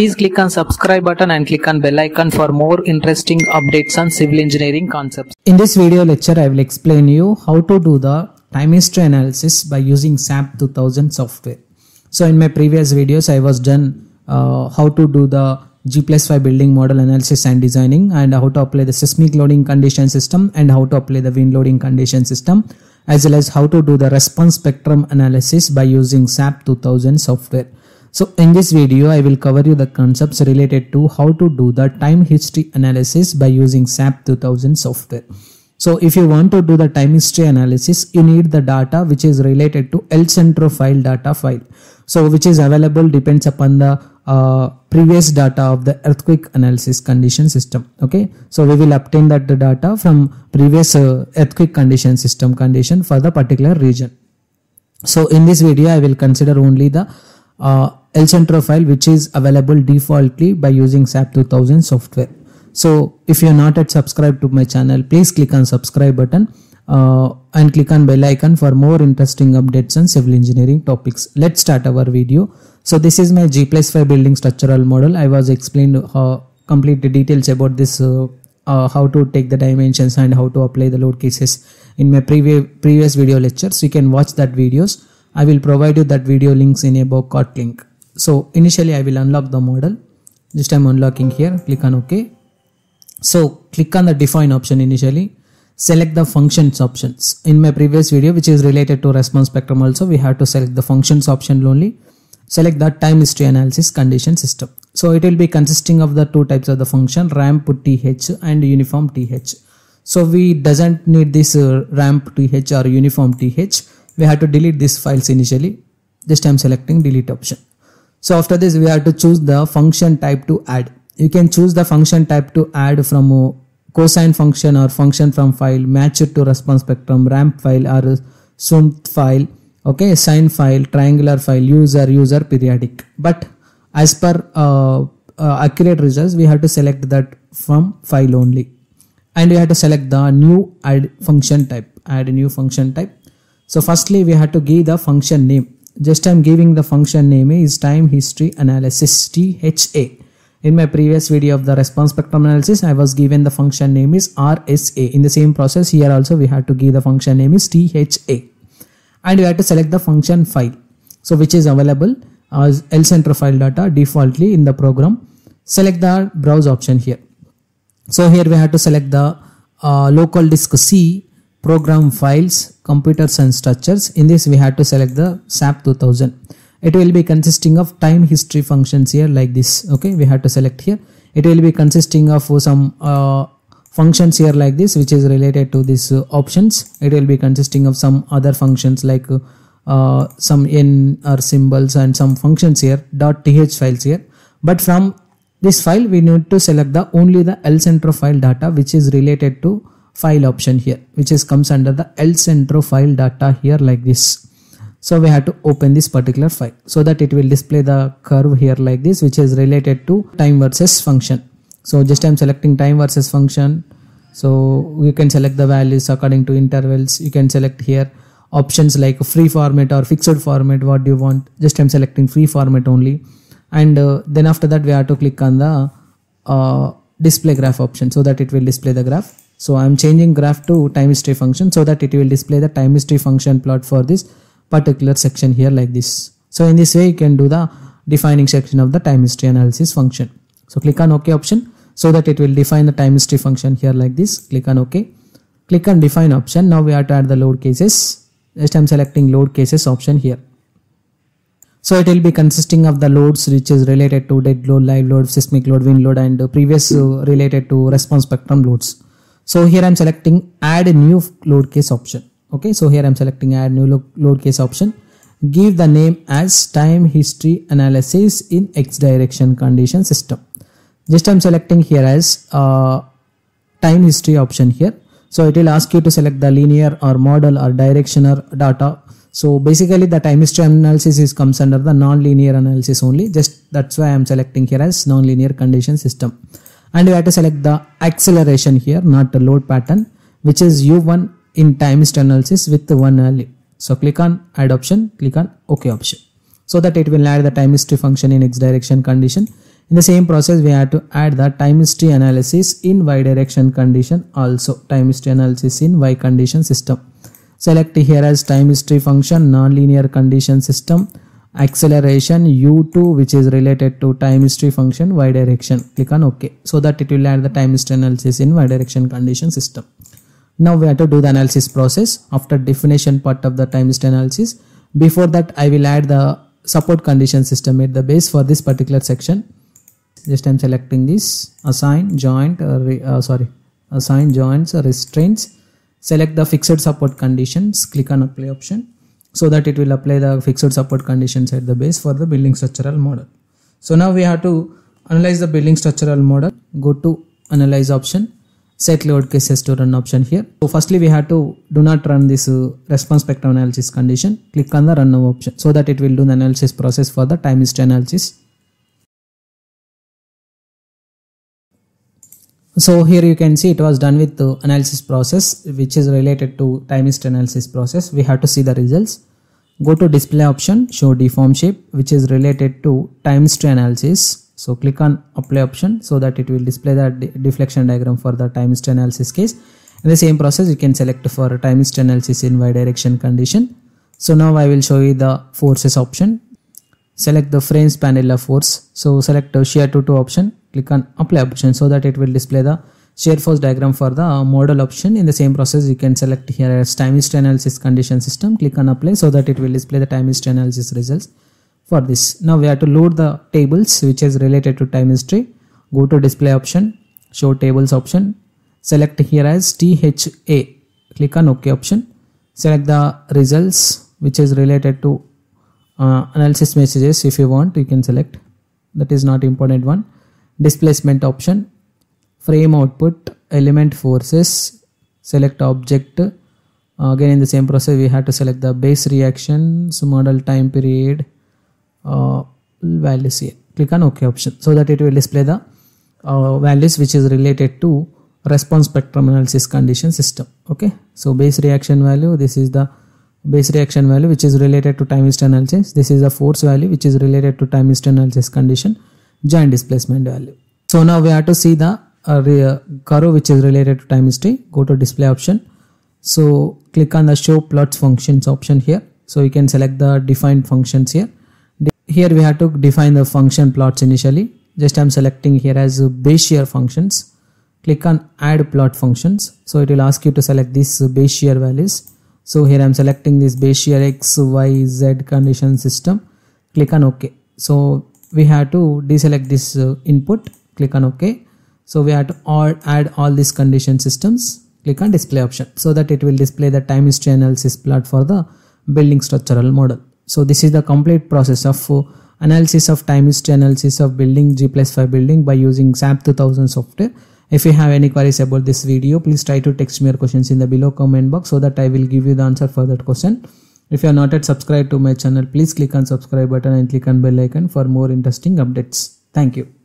Please click on subscribe button and click on bell icon for more interesting updates on civil engineering concepts. In this video lecture, I will explain you how to do the time history analysis by using SAP 2000 software. So in my previous videos, I was done uh, how to do the G plus 5 building model analysis and designing and how to apply the seismic loading condition system and how to apply the wind loading condition system as well as how to do the response spectrum analysis by using SAP 2000 software. So in this video, I will cover you the concepts related to how to do the time history analysis by using SAP 2000 software. So if you want to do the time history analysis, you need the data which is related to El Centro file data file. So which is available depends upon the uh, previous data of the earthquake analysis condition system. Okay. So we will obtain that the data from previous uh, earthquake condition system condition for the particular region. So in this video, I will consider only the uh, El Centro file which is available defaultly by using SAP 2000 software. So if you are not yet subscribed to my channel, please click on subscribe button uh, and click on bell icon for more interesting updates on civil engineering topics. Let's start our video. So this is my G plus 5 building structural model. I was explained uh, complete details about this uh, uh, how to take the dimensions and how to apply the load cases in my previous previous video lectures. You can watch that videos. I will provide you that video links in a book card link. So initially I will unlock the model. Just I'm unlocking here. Click on OK. So click on the define option initially. Select the functions options. In my previous video which is related to response spectrum also we have to select the functions option only. Select the time history analysis condition system. So it will be consisting of the two types of the function ramp th and uniform th. So we doesn't need this uh, ramp th or uniform th. We have to delete these files initially. Just I'm selecting delete option. So after this we have to choose the function type to add. You can choose the function type to add from a cosine function or function from file, match it to response spectrum, ramp file or sum file, okay, sine file, triangular file, user, user, periodic. But as per uh, uh, accurate results we have to select that from file only and we have to select the new add function type add a new function type so firstly we have to give the function name just I'm giving the function name is time history analysis THA in my previous video of the response spectrum analysis I was given the function name is RSA in the same process here also we have to give the function name is THA and we have to select the function file so which is available as El Centro file data defaultly in the program. Select the browse option here. So here we have to select the uh, local disk C program files, computers and structures. In this we have to select the SAP 2000. It will be consisting of time history functions here like this. Okay, we have to select here. It will be consisting of some uh, functions here like this which is related to these uh, options. It will be consisting of some other functions like uh, some n or symbols and some functions here dot th files here but from this file we need to select the only the El Centro file data which is related to file option here which is comes under the El Centro file data here like this. So we have to open this particular file so that it will display the curve here like this which is related to time versus function. So just I'm selecting time versus function. So you can select the values according to intervals. You can select here options like free format or fixed format what do you want? Just i'm selecting free format only. And uh, then after that we have to click on the uh, display graph option so that it will display the graph so i'm changing graph to time history function so that it will display the time history function plot for this particular section here like this. So in this way you can do the defining section of the time history analysis function. So click on ok option so that it will define the time history function here like this. Click on ok. Click on define option. Now we have to add the load cases. Just I'm selecting load cases option here. So it will be consisting of the loads which is related to dead load, live load, seismic load, wind load and previous related to response spectrum loads. So here I'm selecting add a new load case option. Okay, so here I'm selecting add new load case option. Give the name as time history analysis in x direction condition system. Just I'm selecting here as uh, time history option here so it will ask you to select the linear or modal or directional data. So basically the time history analysis is comes under the non-linear analysis only. Just that's why I am selecting here as non-linear condition system. And you have to select the acceleration here, not the load pattern, which is U1 in time history analysis with one value. So click on add option, click on OK option. So that it will add the time history function in x direction condition. in the same process we have to add the time history analysis in y direction condition also time history analysis in y condition system select here as time history function nonlinear condition system acceleration u2 which is related to time history function y direction. Click on ok so that it will add the time history analysis in y direction condition system. Now we have to do the analysis process. After definition part of the time history analysis before that i will add the support condition system at the base for this particular section. Just i'm selecting this. Assign joint uh, re, uh, sorry. Assign joints uh, restraints. Select the fixed support conditions. Click on apply option so that it will apply the fixed support conditions at the base for the building structural model. So now we have to analyze the building structural model go to analyze option set load cases to run option here. So firstly we have to do not run this uh, response spectrum analysis condition. Click on the run now option so that it will do the analysis process for the time history analysis so here you can see it was done with the analysis process which is related to time history analysis process. We have to see the results. Go to display option show deform shape which is related to time history analysis. So click on apply option so that it will display the deflection diagram for the time history analysis case. In the same process you can select for time history analysis in y direction condition. So now i will show you the forces option. Select the frame of force. So select shear to 2 option click on apply option so that it will display the shear force diagram for the model option. In the same process you can select here as time history analysis condition system. Click on apply so that it will display the time history analysis results for this. Now we have to load the tables which is related to time history. Go to display option show tables option. Select here as THA click on ok option. Select the results which is related to uh, analysis messages. If you want you can select. That is not important one displacement option frame output element forces select object. Again in the same process we have to select the base reactions model time period uh, values here. Click on ok option so that it will display the uh, values which is related to response spectrum analysis condition system. Okay so base reaction value this is the base reaction value which is related to time history analysis. This is the force value which is related to time history analysis condition joint displacement value. So now we have to see the uh, curve which is related to time history. Go to display option. So click on the show plots functions option here. So you can select the defined functions here. Here we have to define the function plots initially. Just i'm selecting here as uh, Bayesian functions. Click on add plot functions. So it will ask you to select these uh, Bayesian values. So here i'm selecting this Bayesian x y z condition system. Click on ok. So we have to deselect this uh, input click on ok. So we have to all, add all these condition systems. Click on display option so that it will display the time history analysis plot for the building structural model. So this is the complete process of uh, analysis of time history analysis of building g plus 5 building by using SAP 2000 software. If you have any queries about this video please try to text me your questions in the below comment box so that i will give you the answer for that question if you are not yet subscribed to my channel please click on subscribe button and click on bell icon for more interesting updates. Thank you